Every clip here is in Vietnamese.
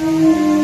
Música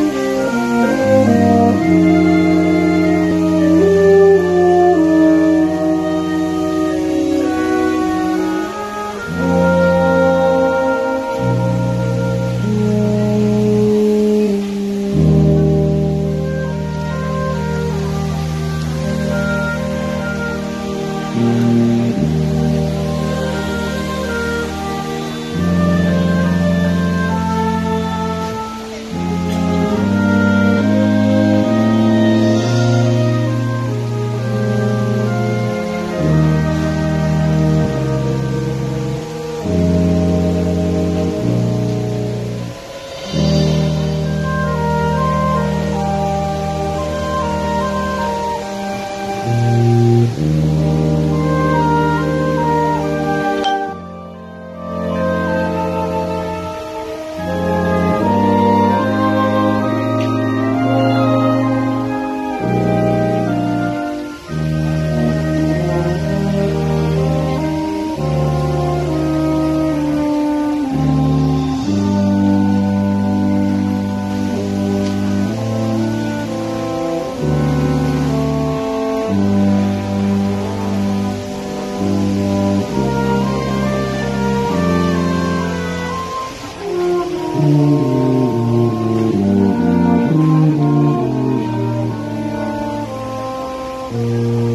Thank you.